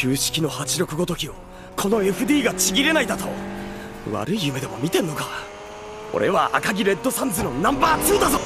旧式の86ごときをこの FD がちぎれないだと。悪い夢でも見てんのか。俺は赤城レッドサンズのナンバー2だぞ。